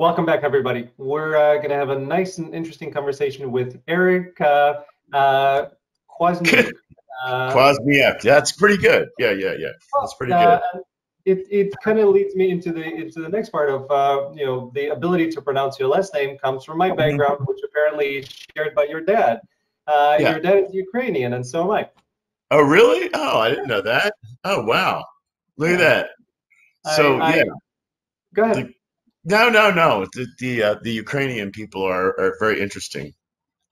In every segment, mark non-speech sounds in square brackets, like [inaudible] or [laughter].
Welcome back, everybody. We're uh, going to have a nice and interesting conversation with Eric uh, [laughs] uh, Kwasnjuk. Uh, Kwasnjuk. That's pretty good. Yeah, yeah, yeah. That's pretty uh, good. it it kind of leads me into the into the next part of uh, you know the ability to pronounce your last name comes from my background, which apparently is shared by your dad. Uh, yeah. Your dad is Ukrainian, and so am I. Oh, really? Oh, I didn't know that. Oh, wow. Look at that. So I, I, yeah. Go ahead. The, no, no, no. The the, uh, the Ukrainian people are, are very interesting.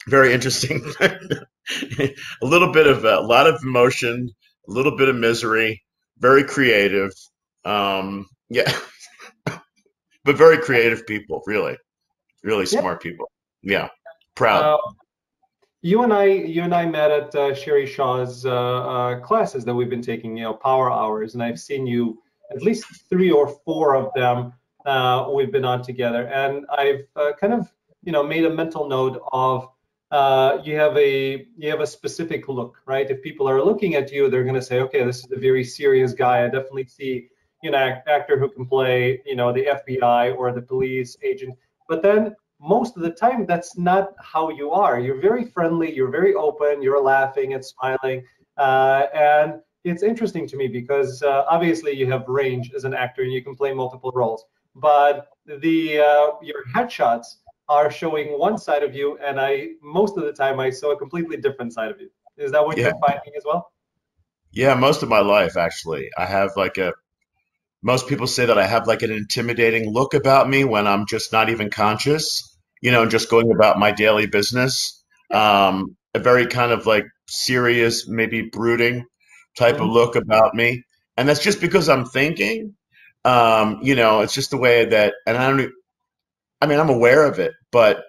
Very interesting. [laughs] a little bit of a lot of emotion, a little bit of misery. Very creative. Um, yeah, [laughs] but very creative people. Really, really smart people. Yeah, proud. Uh, you and I, you and I met at uh, Shari Shaw's uh, uh, classes that we've been taking, you know, power hours, and I've seen you at least three or four of them uh, we've been on together, and I've uh, kind of you know made a mental note of uh, you have a you have a specific look, right? If people are looking at you, they're going to say, okay, this is a very serious guy. I definitely see you know actor who can play you know the FBI or the police agent, but then most of the time that's not how you are you're very friendly you're very open you're laughing and smiling uh, and it's interesting to me because uh, obviously you have range as an actor and you can play multiple roles but the uh, your headshots are showing one side of you, and I most of the time I saw a completely different side of you. Is that what yeah. you're finding as well? Yeah, most of my life actually. I have like a most people say that I have like an intimidating look about me when I'm just not even conscious, you know, just going about my daily business. Um, a very kind of like serious, maybe brooding type mm-hmm. of look about me. And that's just because I'm thinking um, you know, it's just the way that, and I don't, I mean, I'm aware of it, but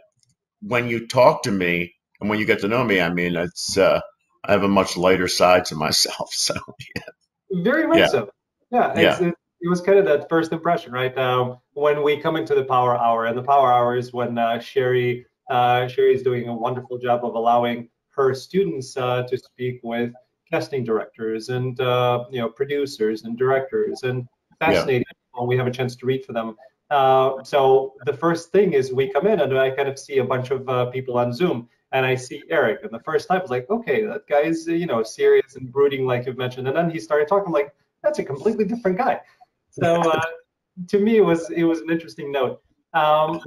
when you talk to me and when you get to know me, I mean, it's, uh, I have a much lighter side to [laughs] myself. So, yeah. Very much yeah. so. Yeah. yeah. It, it, was kind of that first impression, right? Um, when we come into the power hour, and the power hour is when uh, Shari, uh, Shari is doing a wonderful job of allowing her students uh, to speak with casting directors and uh, you know producers and directors and fascinating yeah. when we have a chance to read for them. Uh, so the first thing is we come in and I kind of see a bunch of uh, people on Zoom and I see Eric. And the first time I was like, okay, that guy is, you know, serious and brooding, like you've mentioned. And then he started talking like, that's a completely different guy. So uh, to me, it was it was an interesting note. Um,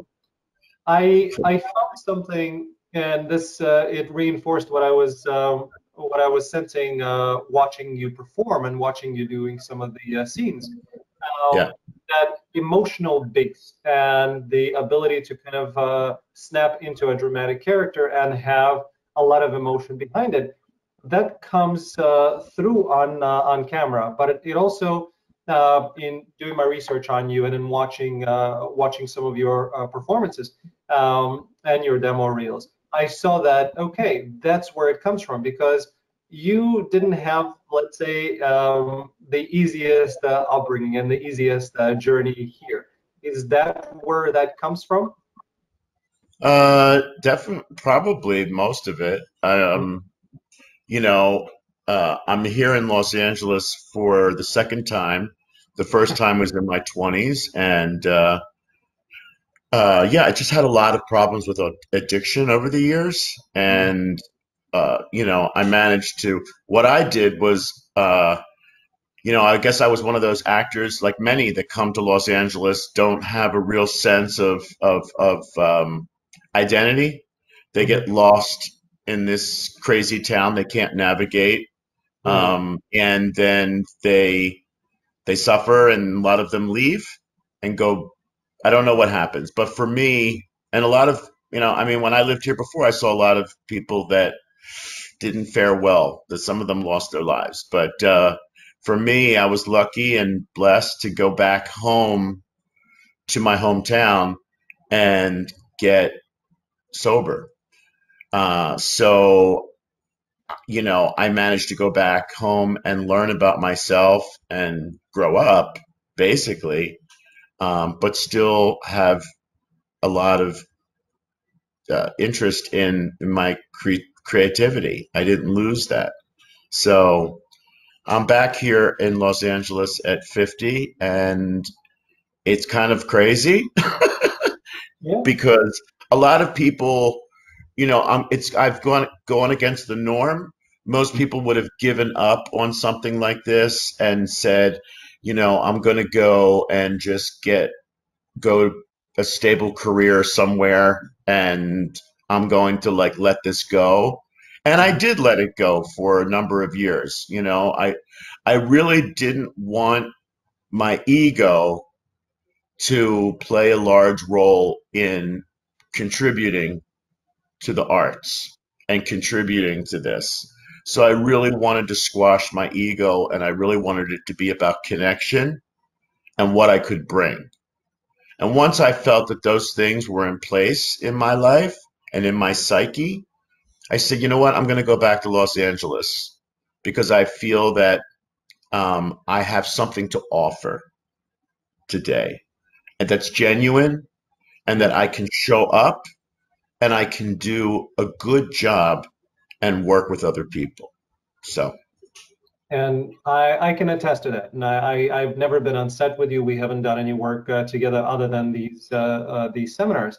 I I found something, and this uh, it reinforced what I was um, what I was sensing uh, watching you perform and watching you doing some of the uh, scenes um, yeah. that emotional base and the ability to kind of uh, snap into a dramatic character and have a lot of emotion behind it that comes uh, through on uh, on camera but it, it also uh, in doing my research on you and in watching uh, watching some of your uh, performances um, and your demo reels I saw that okay that's where it comes from because you didn't have, let's say, um, the easiest uh, upbringing and the easiest uh, journey here. Is that where that comes from? Uh, definitely, probably most of it. Um, you know, uh, I'm here in Los Angeles for the second time. The first time was in my 20s, and uh, uh, yeah, I just had a lot of problems with addiction over the years, and uh, you know, I managed to. What I did was, uh, you know, I guess I was one of those actors, like many that come to Los Angeles, don't have a real sense of of of um, identity. They get lost in this crazy town they can't navigate, mm-hmm. um, and then they they suffer, and a lot of them leave and go. I don't know what happens, but for me, and a lot of you know, I mean, when I lived here before, I saw a lot of people that didn't fare well. That some of them lost their lives. But uh, for me, I was lucky and blessed to go back home to my hometown and get sober. Uh, so, you know, I managed to go back home and learn about myself and grow up, basically, um, but still have a lot of uh, interest in, in my cre- creativity. I didn't lose that. So I'm back here in Los Angeles at 50 and it's kind of crazy. [laughs] yeah. because a lot of people, you know, um, it's I've gone gone against the norm. Most mm-hmm. people would have given up on something like this and said, you know, I'm going to go and just get go a stable career somewhere and I'm going to like let this go. And I did let it go for a number of years. You know, I I really didn't want my ego to play a large role in contributing to the arts and contributing to this. So I really wanted to squash my ego and I really wanted it to be about connection and what I could bring. And once I felt that those things were in place in my life and in my psyche, I said, you know what? I'm going to go back to Los Angeles because I feel that um, I have something to offer today and that's genuine and that I can show up and I can do a good job and work with other people. So. And I, I can attest to that. And I, I, have never been on set with you. We haven't done any work uh, together other than these uh, uh, these seminars.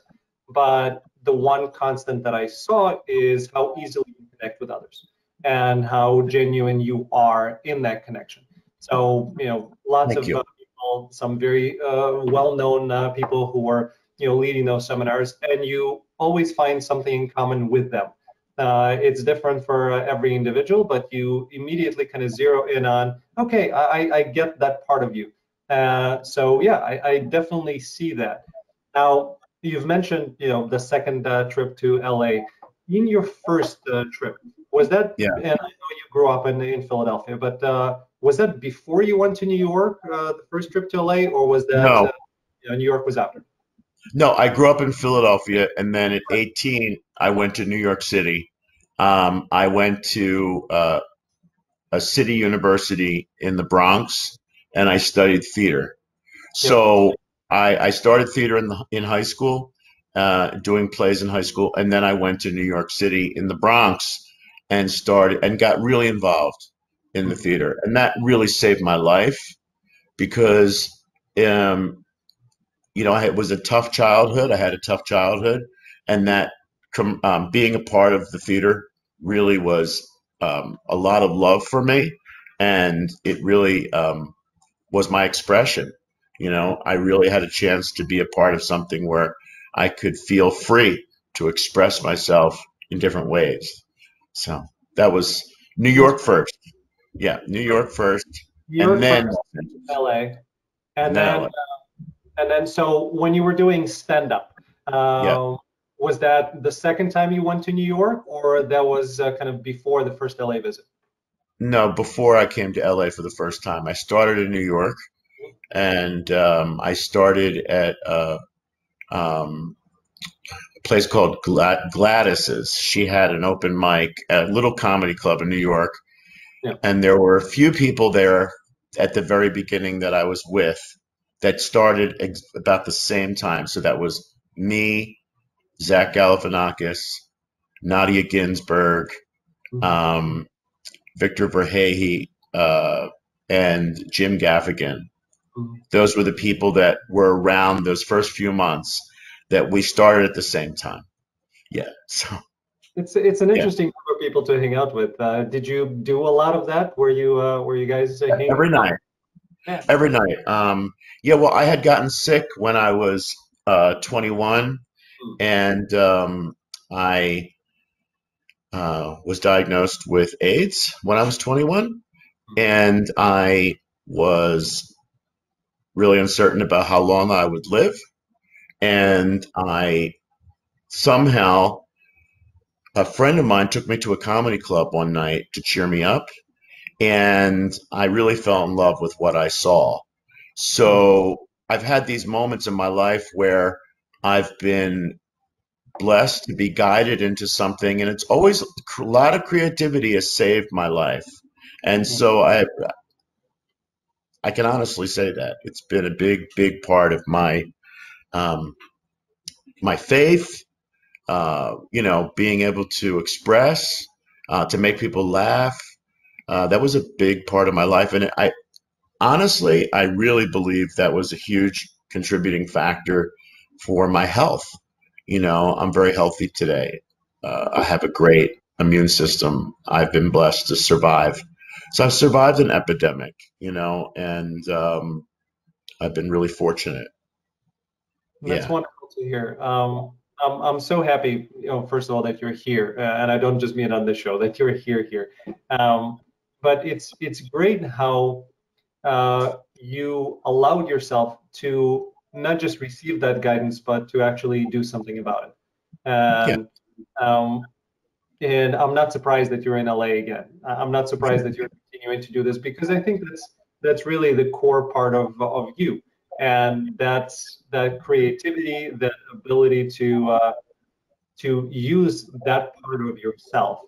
But the one constant that I saw is how easily you connect with others and how genuine you are in that connection. So you know, lots Thank of uh, people, some very uh, well-known uh, people who are you know leading those seminars, and you always find something in common with them. Uh, it's different for uh, every individual, but you immediately kind of zero in on, okay, I, I get that part of you. Uh, so yeah, I, I, definitely see that. Now, you've mentioned, you know, the second uh, trip to LA. In your first uh, trip, was that, yeah. and I know you grew up in, in Philadelphia, but uh, was that before you went to New York, the first trip to LA, or was that, no. You know, New York was after? No, I grew up in Philadelphia, and then at 18, I went to New York City. Um, I went to uh, a city university in the Bronx, and I studied theater. So I, I, started theater in the, in high school, uh, doing plays in high school, and then I went to New York City in the Bronx and started and got really involved in the theater, and that really saved my life because um, you know, it was a tough childhood. I had a tough childhood, and that um, being a part of the theater really was um, a lot of love for me, and it really um, was my expression. You know, I really had a chance to be a part of something where I could feel free to express myself in different ways. So that was New York first. Yeah, New York first, New York and then first, LA, and, and then. LA. Uh, and then, so when you were doing stand up, uh, yeah. was that the second time you went to New York, or that was uh, kind of before the first LA visit? No, before I came to LA for the first time. I started in New York, and um, I started at a, um, a place called Glad- Gladys's. She had an open mic at a little comedy club in New York, yeah. and there were a few people there at the very beginning that I was with that started ex- about the same time. So that was me, Zach Galifianakis, Nadia Ginsburg, mm-hmm. um, Victor Verhey, uh, and Jim Gaffigan. Mm-hmm. Those were the people that were around those first few months that we started at the same time. Yeah. So it's it's an interesting yeah. group of people to hang out with. Uh, did you do a lot of that? Were you uh, were you guys uh, every night? Yeah. Every night. Um, yeah, well, I had gotten sick when I was uh, 21, hmm. and um, I uh, was diagnosed with AIDS when I was 21, hmm. and I was really uncertain about how long I would live, and I somehow a friend of mine took me to a comedy club one night to cheer me up and I really fell in love with what I saw. So I've had these moments in my life where I've been blessed to be guided into something, and it's always a lot of creativity has saved my life. And so I, I can honestly say that it's been a big, big part of my, um, my faith. Uh, you know, being able to express, uh, to make people laugh, uh, that was a big part of my life, and I honestly, I really believe that was a huge contributing factor for my health. You know, I'm very healthy today. Uh, I have a great immune system. I've been blessed to survive. So I've survived an epidemic, you know, and um, I've been really fortunate. That's yeah. wonderful to hear. Um, I'm, I'm so happy, you know, first of all, that you're here, uh, and I don't just mean on the show, that you're here here. Um, but it's it's great how uh, you allowed yourself to not just receive that guidance, but to actually do something about it. And, yeah. um, and I'm not surprised that you're in LA again. I'm not surprised that you're continuing to do this because I think that's that's really the core part of of you, and that's that creativity, that ability to uh, to use that part of yourself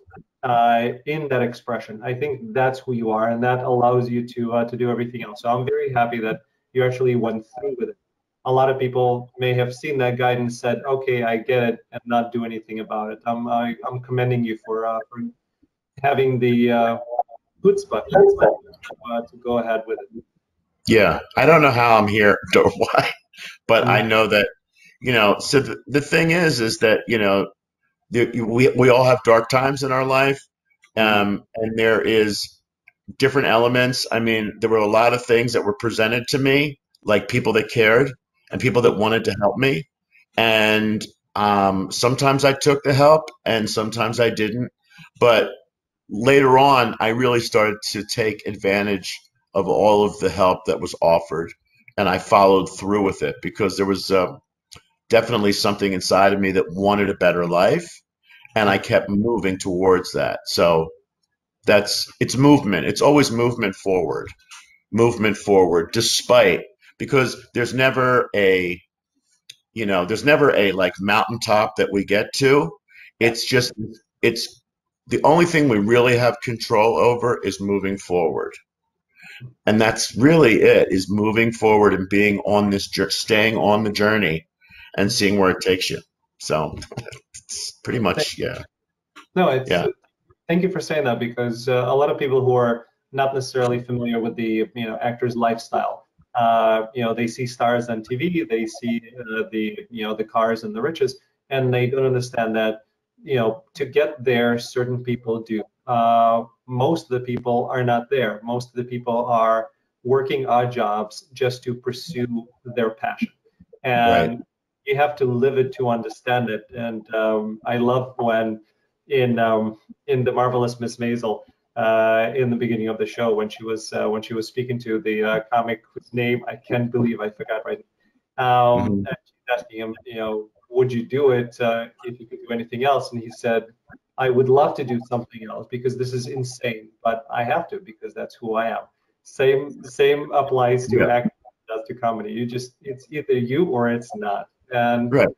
uh, in that expression. I think that's who you are, and that allows you to uh, to do everything else. So I'm very happy that you actually went through with it. A lot of people may have seen that guide and said, "Okay, I get it," and not do anything about it. I'm I, am i am commending you for uh, for having the uh, chutzpah uh, to go ahead with it. Yeah, I don't know how I'm here [laughs] or why, but mm-hmm. I know that you know. So the, the thing is, is that you know we we all have dark times in our life, mm-hmm. um, and there is different elements. I mean, there were a lot of things that were presented to me, like people that cared and people that wanted to help me, and um, sometimes I took the help, and sometimes I didn't. But later on, I really started to take advantage of all of the help that was offered, and I followed through with it because there was. Uh, definitely something inside of me that wanted a better life and I mm-hmm. kept moving towards that. So that's it's movement. It's always movement forward. Movement forward despite because there's never a you know, there's never a like mountaintop that we get to. It's just it's the only thing we really have control over is moving forward. And that's really it is moving forward and being on this staying on the journey and seeing where it takes you. So it's pretty much, yeah. No, it's, yeah. Thank you for saying that because uh, a lot of people who are not necessarily familiar with the you know actor's lifestyle, uh, you know, they see stars on TV, they see uh, the you know the cars and the riches, and they don't understand that you know to get there, certain people do. Uh, most of the people are not there. Most of the people are working odd jobs just to pursue their passion, and right you have to live it to understand it. And um, I love when in um, in the marvelous Miss Maisel uh, in the beginning of the show when she was uh, when she was speaking to the uh, comic whose name I can't believe I forgot right. Um, mm-hmm. And she's asking him, you know, would you do it uh, if you could do anything else? And he said, I would love to do something else because this is insane, but I have to because that's who I am. Same same applies to yeah. acting does to comedy. You just it's either you or it's not. And right.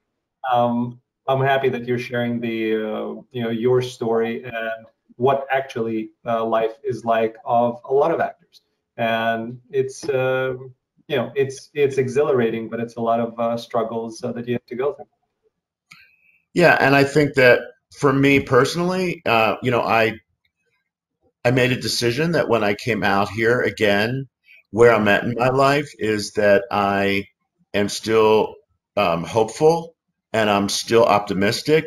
um, I'm happy that you're sharing the uh, you know your story and what actually uh, life is like of a lot of actors. And it's uh, you know it's it's exhilarating, but it's a lot of uh, struggles uh, that you have to go through. Yeah, and I think that for me personally, uh, you know, I I made a decision that when I came out here again, where I'm at in my life is that I am still um, hopeful and I'm still optimistic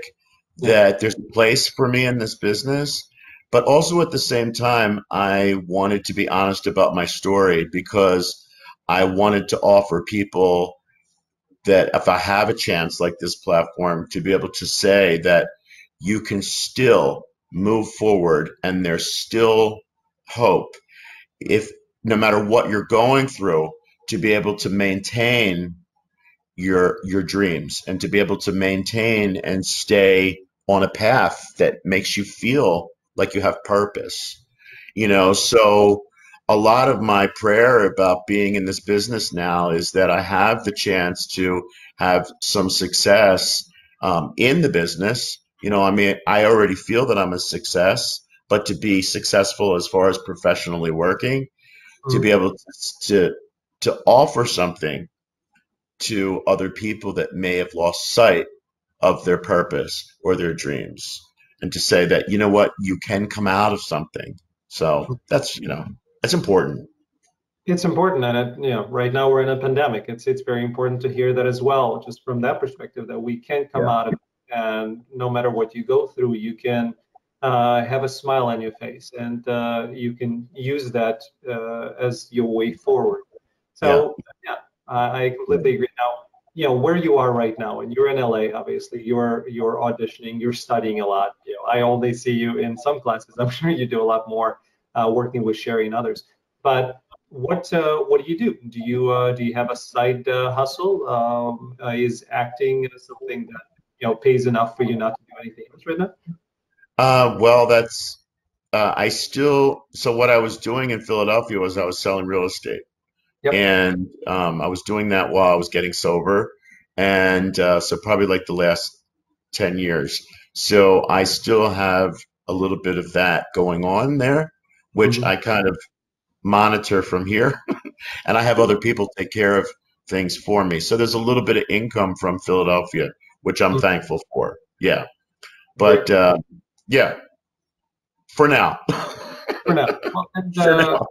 that there's a place for me in this business. But also at the same time, I wanted to be honest about my story because I wanted to offer people that if I have a chance like this platform to be able to say that you can still move forward and there's still hope if no matter what you're going through to be able to maintain your your dreams and to be able to maintain and stay on a path that makes you feel like you have purpose you know so a lot of my prayer about being in this business now is that i have the chance to have some success um, in the business you know i mean i already feel that i'm a success but to be successful as far as professionally working mm-hmm. to be able to, to to offer something to other people that may have lost sight of their purpose or their dreams and to say that you know what you can come out of something so that's you know that's important It's important, and it, you know, right now we're in a pandemic. It's it's very important to hear that as well, just from that perspective, that we can come yeah. out of it, and no matter what you go through, you can uh, have a smile on your face, and uh, you can use that uh, as your way forward. So yeah, yeah I completely agree. Now, you know where you are right now, and you're in LA. Obviously, you're you're auditioning, you're studying a lot. You know, I only see you in some classes. [laughs] I'm sure you do a lot more uh, working with Shari and others. But what uh, what do you do? Do you uh, do you have a side hustle? Um, is acting something that you know pays enough for you not to do anything else right now? Uh, well, that's uh, I still. So what I was doing in Philadelphia was I was selling real estate, yep. and um, I was doing that while I was getting sober, and uh, so probably like the last ten years. So I still have a little bit of that going on there, which mm-hmm. I kind of monitor from here, [laughs] and I have other people take care of things for me. So there's a little bit of income from Philadelphia, which I'm mm-hmm. thankful for. Yeah, but. Uh, yeah. For now. [laughs] For now. Well, and, For uh,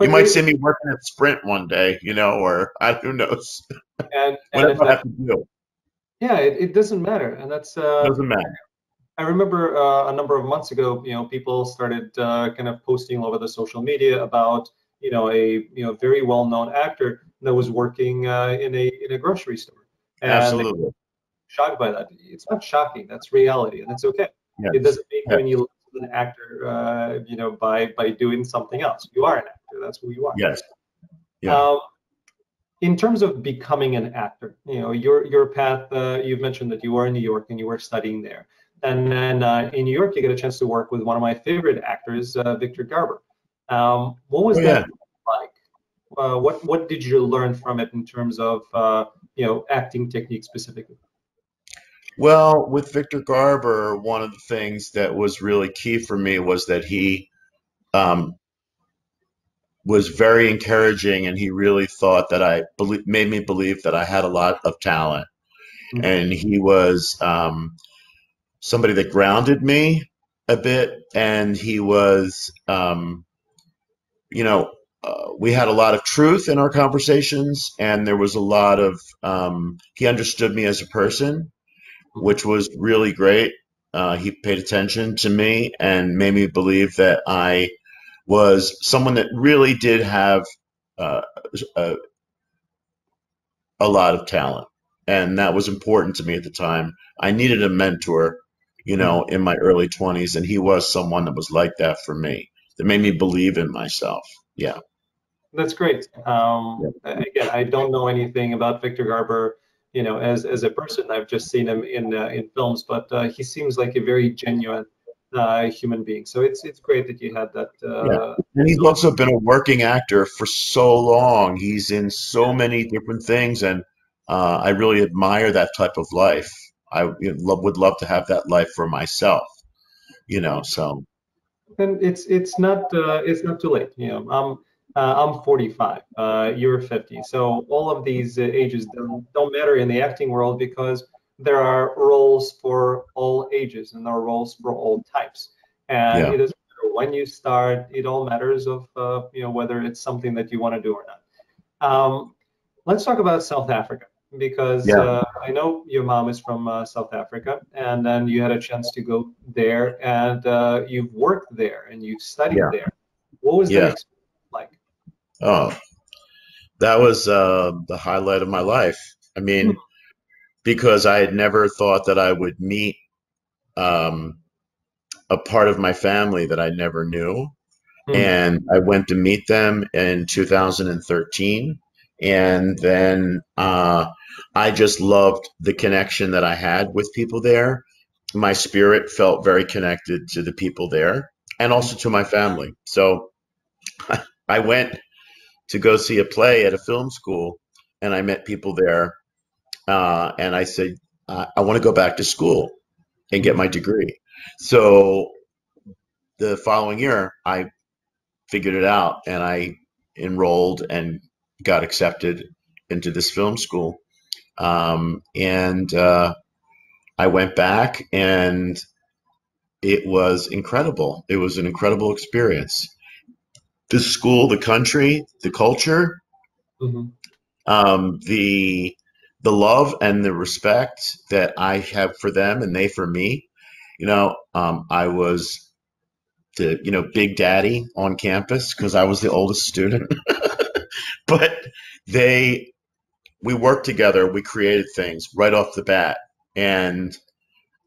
now. You might see me working at Sprint one day, you know, or [laughs] I, who knows. And, [laughs] and Whatever I have to do. Yeah, it, it doesn't matter, and that's uh, doesn't matter. I remember uh, a number of months ago, you know, people started uh, kind of posting all over the social media about, you know, a you know very well-known actor that was working uh, in a in a grocery store. And Absolutely. Shocked by that. It's not shocking. That's reality, and it's okay. Yes. It doesn't make yes. when you an actor, uh, you know, by by doing something else. You are an actor. That's who you are. Yes. Yeah. Um, in terms of becoming an actor, you know, your your path. Uh, you've mentioned that you were in New York and you were studying there, and then uh, in New York you get a chance to work with one of my favorite actors, uh, Victor Garber. Um, what was oh, that yeah. like? Uh, what what did you learn from it in terms of uh, you know acting technique specifically? Well, with Victor Garber, one of the things that was really key for me was that he um, was very encouraging, and he really thought that I believe, made me believe that I had a lot of talent, mm-hmm. and he was um, somebody that grounded me a bit, and he was, um, you know, uh, we had a lot of truth in our conversations, and there was a lot of um, he understood me as a person which was really great. Uh, he paid attention to me and made me believe that I was someone that really did have uh, a, a lot of talent. And that was important to me at the time. I needed a mentor, you know, in my early 20s. And he was someone that was like that for me, that made me believe in myself. Yeah. That's great. Um. Again, I don't know anything about Victor Garber you know, as as a person. I've just seen him in uh, in films, but uh, he seems like a very genuine uh, human being. So it's it's great that you had that. Uh, yeah. And he's also been a working actor for so long. He's in so many different things, and uh, I really admire that type of life. I you know, love, would love to have that life for myself. You know, so. And it's it's not uh, it's not too late. You know, um, uh, I'm 45. Uh, you're 50. So all of these uh, ages don't, don't matter in the acting world because there are roles for all ages and there are roles for all types. And yeah. it doesn't matter when you start. It all matters of uh, you know whether it's something that you want to do or not. Um, let's talk about South Africa because yeah. uh, I know your mom is from uh, South Africa, and then you had a chance to go there, and uh, you've worked there and you've studied yeah. there. What was yeah. that? Oh, that was uh, the highlight of my life. I mean, hmm. because I had never thought that I would meet um, a part of my family that I never knew. Mm. And I went to meet them in 2013. And then uh, I just loved the connection that I had with people there. My spirit felt very connected to the people there and also to my family. So [laughs] I went to go see a play at a film school, and I met people there. Uh, and I said, I, I want to go back to school and get my degree. So the following year, I figured it out and I enrolled and got accepted into this film school. Um, and uh, I went back and it was incredible. It was an incredible experience. The school, the country, the culture, hmm um, the the love and the respect that I have for them and they for me. You know, um, I was the you know big daddy on campus because I was the oldest student, [laughs] but they we worked together. We created things right off the bat, and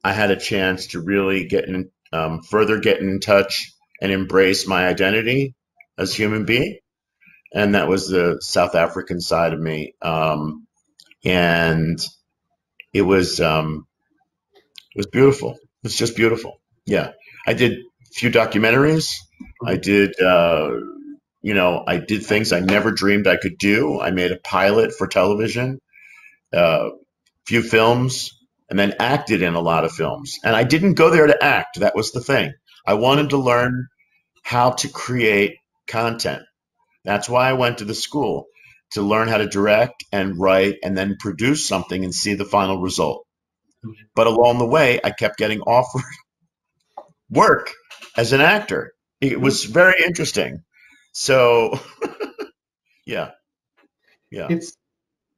I had a chance to really get in um, further get in touch and embrace my identity as human being and that was the South African side of me. Um, and it was um, it was beautiful. It was just beautiful. Yeah, I did a few documentaries. I did, uh, you know, I did things I never dreamed I could do. I made a pilot for television, a uh, few films, and then acted in a lot of films. And I didn't go there to act. That was the thing. I wanted to learn how to create content that's why I went to the school to learn how to direct and write and then produce something and see the final result. But along the way, I kept getting [laughs] offered work as an actor. It was very interesting. So, [laughs] yeah, yeah. It's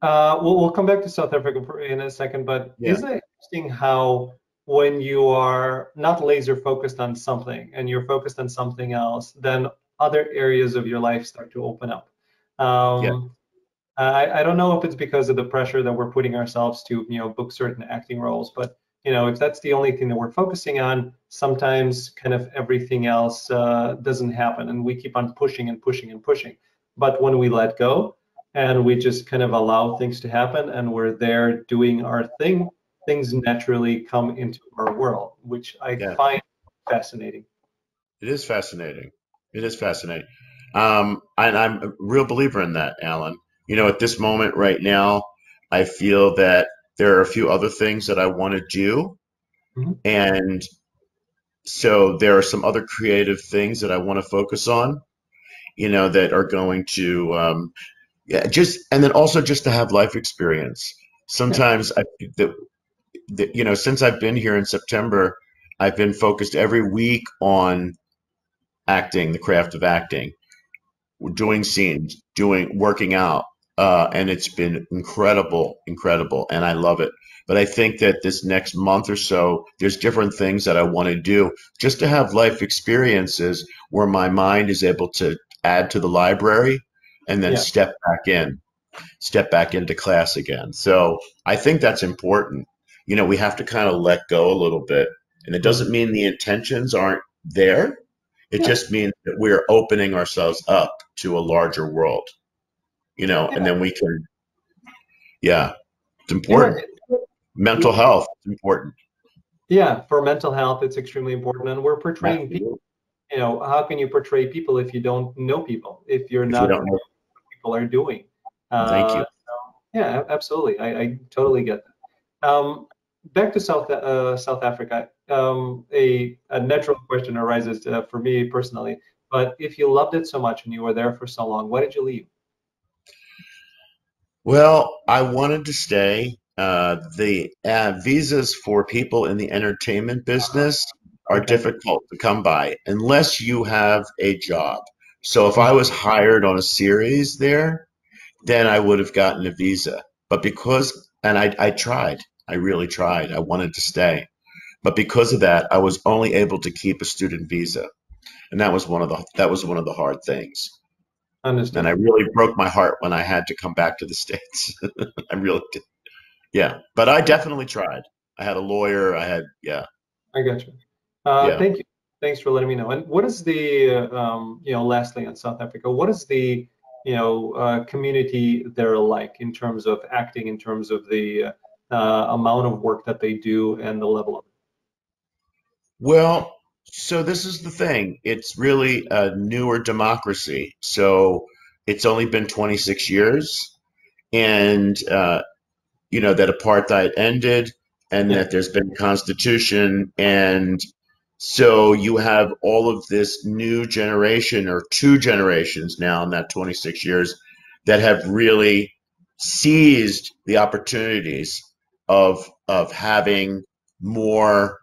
uh, we'll, we'll come back to South Africa in a second, but yeah. isn't it interesting how when you are not laser focused on something and you're focused on something else, then other areas of your life start to open up. Um, yeah. I, I don't know if it's because of the pressure that we're putting ourselves to, you know, book certain acting roles, but you know, if that's the only thing that we're focusing on, sometimes kind of everything else uh, doesn't happen, and we keep on pushing and pushing and pushing. But when we let go and we just kind of allow things to happen, and we're there doing our thing, things naturally come into our world, which I yeah. find fascinating. It is fascinating. It is fascinating. Um, and I'm a real believer in that, Allen. You know, at this moment right now, I feel that there are a few other things that I want to do. Mm-hmm. And so there are some other creative things that I want to focus on, you know, that are going to, um, yeah, just, and then also just to have life experience. Sometimes I think that, that, you know, since I've been here in September, I've been focused every week on acting, the craft of acting, doing scenes, doing working out, uh, and it's been incredible, incredible, and I love it. But I think that this next month or so, there's different things that I want to do just to have life experiences where my mind is able to add to the library and then yeah. step back in, step back into class again. So I think that's important. You know, we have to kind of let go a little bit. And it doesn't mean the intentions aren't there, it yeah. just means that we're opening ourselves up to a larger world, you know, yeah. and then we can, yeah, it's important. Yeah. Mental health is important. Yeah, for mental health, it's extremely important. And we're portraying people. You know, how can you portray people if you don't know people? If you're if not you know what people are doing. Thank you. Uh, so, yeah, absolutely. I, I totally get that. Um, back to South uh, South Africa, um, a, a natural question arises uh, for me personally. But if you loved it so much and you were there for so long, why did you leave? Well, I wanted to stay. Uh, the uh, visas for people in the entertainment business are difficult to come by unless you have a job. So if I was hired on a series there, then I would have gotten a visa. But because, and I, I tried, I really tried. I wanted to stay. But because of that, I was only able to keep a student visa. And that was one of the that was one of the hard things. Understand. And I really broke my heart when I had to come back to the States. [laughs] I really did. Yeah. But I definitely tried. I had a lawyer. I had yeah. I got you. Uh, yeah. Thank you. Thanks for letting me know. And what is the um, you know lastly on South Africa? What is the you know uh, community there like in terms of acting, in terms of the uh, amount of work that they do and the level of it? Well, so this is the thing. It's really a newer democracy. So it's only been 26 years, and uh, you know that apartheid ended, and that there's been a constitution, and so you have all of this new generation or two generations now in that 26 years that have really seized the opportunities of of having more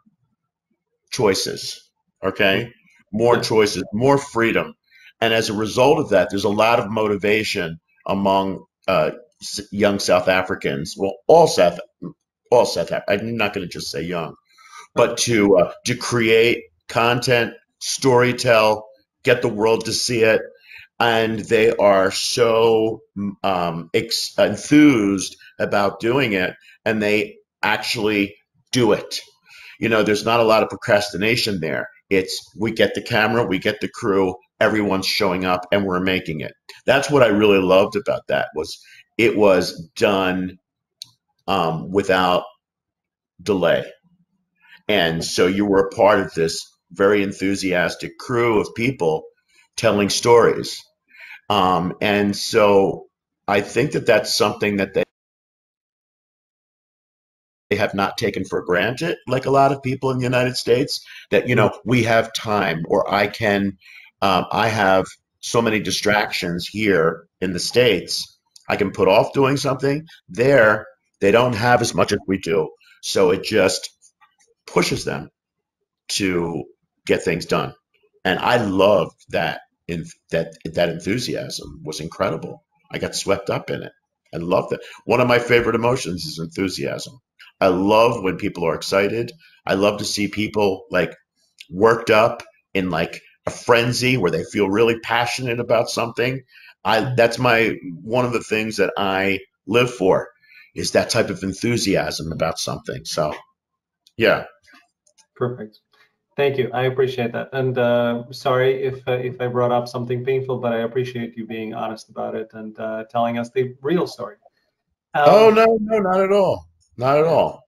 choices. Okay, more choices, more freedom. And as a result of that, there's a lot of motivation among uh, young South Africans. Well, all South, all South. I'm not going to just say young, but to uh, to create content, storytell, get the world to see it, and they are so um, ex- enthused about doing it, and they actually do it. You know, there's not a lot of procrastination there. It's we get the camera, we get the crew, everyone's showing up, and we're making it. That's what I really loved about that was it was done um, without delay, and so you were a part of this very enthusiastic crew of people telling stories. Um, and so I think that that's something that they have not taken for granted, like a lot of people in the United States, that, you know, we have time or I can, um, I have so many distractions here in the States. I can put off doing something. There, they don't have as much as we do. So it just pushes them to get things done. And I loved that in that that enthusiasm was incredible. I got swept up in it. I loved it. One of my favorite emotions is enthusiasm. I love when people are excited. I love to see people like worked up in like a frenzy where they feel really passionate about something. I that's my one of the things that I live for is that type of enthusiasm about something. So, yeah. Perfect. Thank you. I appreciate that. And uh, sorry if uh, if I brought up something painful, but I appreciate you being honest about it and uh, telling us the real story. Um, oh no, no, not at all. Not at all.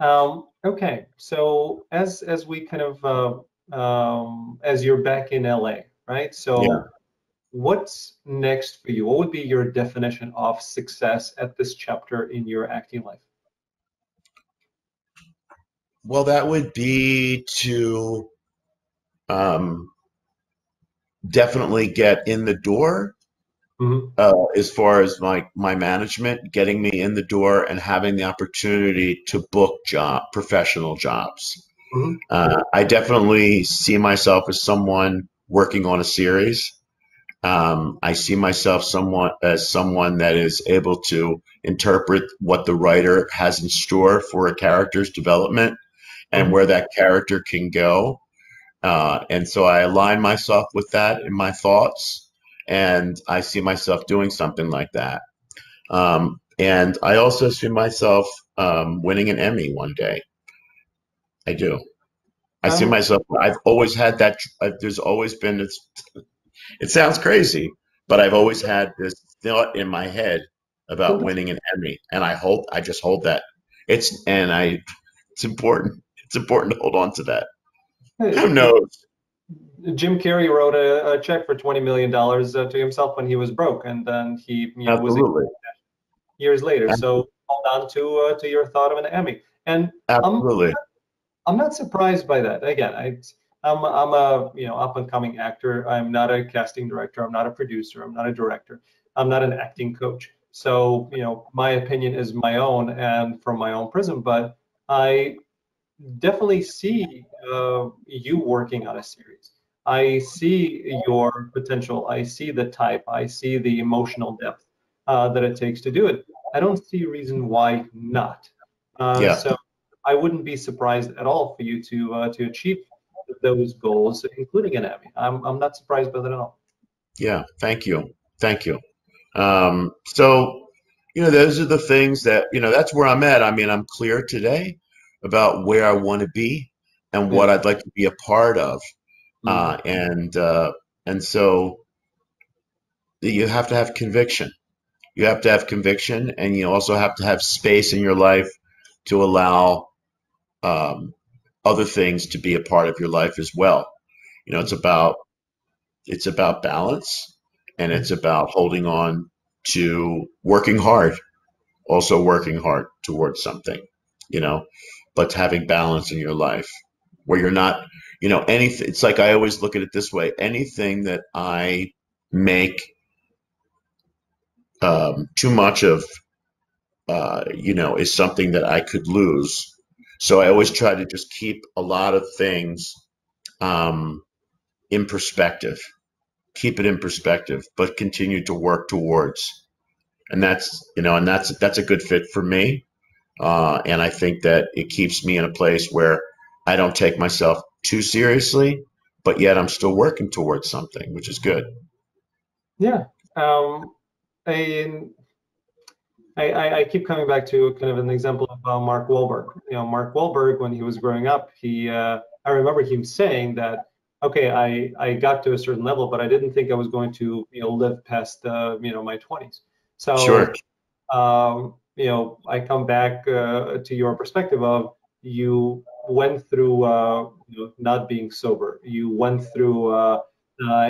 Um, okay, so as as we kind of uh, um, as you're back in LA, right? So, yeah. what's next for you? What would be your definition of success at this chapter in your acting life? Well, that would be to um, definitely get in the door. Mm-hmm. Uh, as far as my my management, getting me in the door and having the opportunity to book job professional jobs. Mm-hmm. Uh, I definitely see myself as someone working on a series. Um, I see myself somewhat as someone that is able to interpret what the writer has in store for a character's development and mm-hmm. where that character can go. Uh, and so I align myself with that in my thoughts, and I see myself doing something like that. Um, and I also see myself um, winning an Emmy one day. I do. I see oh. myself. I've always had that. Uh, there's always been. It's, it sounds crazy, but I've always had this thought in my head about winning an Emmy, and I hold. I just hold that. It's and I. It's important it's important to hold on to that. Who knows? Jim Carrey wrote a, a check for twenty million dollars uh, to himself when he was broke, and then he you know, was years later. Absolutely. So hold on to uh, to your thought of an Emmy. And Absolutely. I'm, I'm not surprised by that. Again, I, I'm I'm a you know up and coming actor. I'm not a casting director. I'm not a producer. I'm not a director. I'm not an acting coach. So you know my opinion is my own and from my own prism. But I definitely see uh, you working on a series. I see your potential. I see the type. I see the emotional depth uh, that it takes to do it. I don't see a reason why not. Uh, yeah. So I wouldn't be surprised at all for you to uh, to achieve those goals, including an Emmy. I'm I'm not surprised by that at all. Yeah. Thank you. Thank you. Um, so you know, those are the things that you know. That's where I'm at. I mean, I'm clear today about where I want to be and what I'd like to be a part of. Mm-hmm. Uh, and uh, and so you have to have conviction. You have to have conviction, and you also have to have space in your life to allow um, other things to be a part of your life as well. You know, it's about it's about balance, and it's about holding on to working hard, also working hard towards something. You know, but having balance in your life where you're not, you know, anything. It's like I always look at it this way anything that I make um, too much of, uh, you know, is something that I could lose. So I always try to just keep a lot of things um, in perspective. keep it in perspective, but continue to work towards. And that's you know, and that's that's a good fit for me. Uh, and I think that it keeps me in a place where I don't take myself too seriously, but yet I'm still working towards something, which is good. Yeah. Um, and I, I, keep coming back to kind of an example of uh, Mark Wahlberg. You know, Mark Wahlberg, when he was growing up, he uh, I remember him saying that, okay, I, I got to a certain level, but I didn't think I was going to you know live past uh, you know my 20s. So sure. Um, you know, I come back uh, to your perspective of you went through uh, you know, not being sober, you went through uh,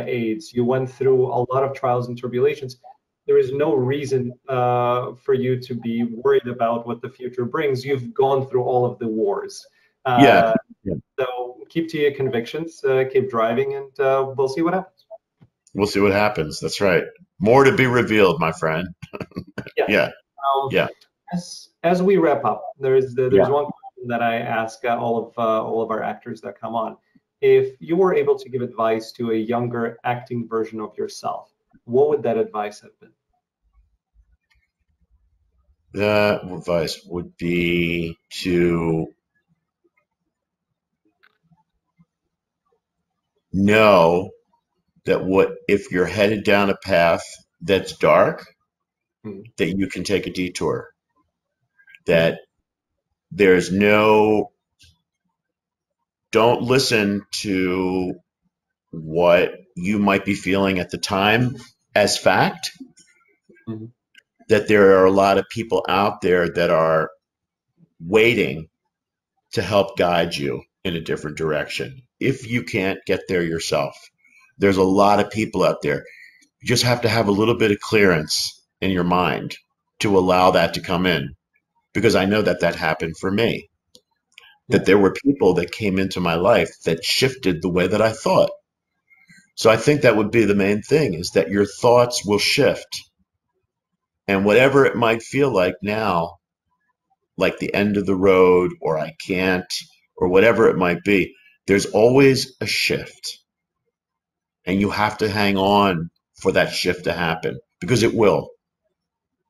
AIDS, you went through a lot of trials and tribulations there is no reason uh, for you to be worried about what the future brings. You've gone through all of the wars. Uh, yeah. yeah. So keep to your convictions, uh, keep driving, and uh, we'll see what happens. We'll see what happens. That's right. More to be revealed, my friend. [laughs] yeah. Yeah. Um, yeah. As, as we wrap up, there's there's yeah. one question that I ask uh, all of uh, all of our actors that come on. If you were able to give advice to a younger acting version of yourself, what would that advice have been? That advice would be to know that what if you're headed down a path that's dark, mm-hmm. that you can take a detour. That there's no don't listen to what you might be feeling at the time as fact. Mm-hmm that there are a lot of people out there that are waiting to help guide you in a different direction if you can't get there yourself. There's a lot of people out there. You just have to have a little bit of clearance in your mind to allow that to come in because I know that that happened for me. That there were people that came into my life that shifted the way that I thought. So I think that would be the main thing is that your thoughts will shift and whatever it might feel like now, like the end of the road, or I can't, or whatever it might be, there's always a shift. And you have to hang on for that shift to happen because it will.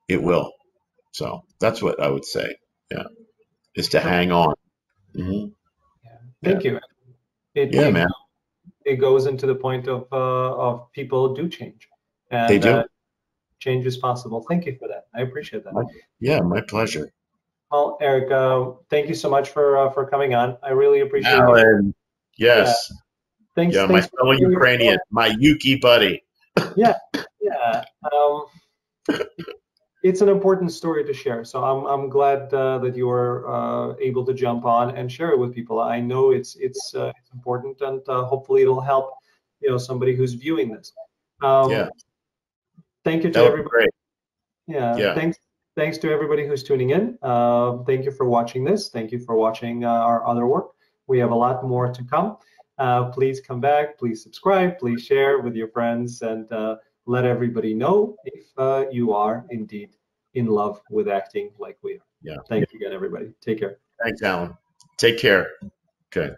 It will. So that's what I would say. Yeah. Is to hang on. Mm-hmm. Yeah. Thank yeah. you. It, yeah, it, man. It goes into the point of uh, of people do change. And, they do. Uh, change is possible. Thank you for that. I appreciate that. Yeah, my pleasure. Well, Eric, uh, thank you so much for uh, for coming on. I really appreciate Allen, it. Yes. Yeah. Thanks. Yeah, thanks my fellow Ukrainian, my Yuki buddy. yeah, yeah. Um, it's an important story to share. So I'm I'm glad uh, that you were uh, able to jump on and share it with people. I know it's it's uh, it's important, and uh, hopefully it'll help you know somebody who's viewing this. Um, yeah. Thank you to everybody. Yeah, yeah. Thanks. Thanks to everybody who's tuning in. Uh, thank you for watching this. Thank you for watching uh, our other work. We have a lot more to come. Uh, please come back. Please subscribe. Please share with your friends and uh, let everybody know if uh, you are indeed in love with acting like we are. Yeah. Thank you again, everybody. Take care. Thanks, Allen. Take care. Okay.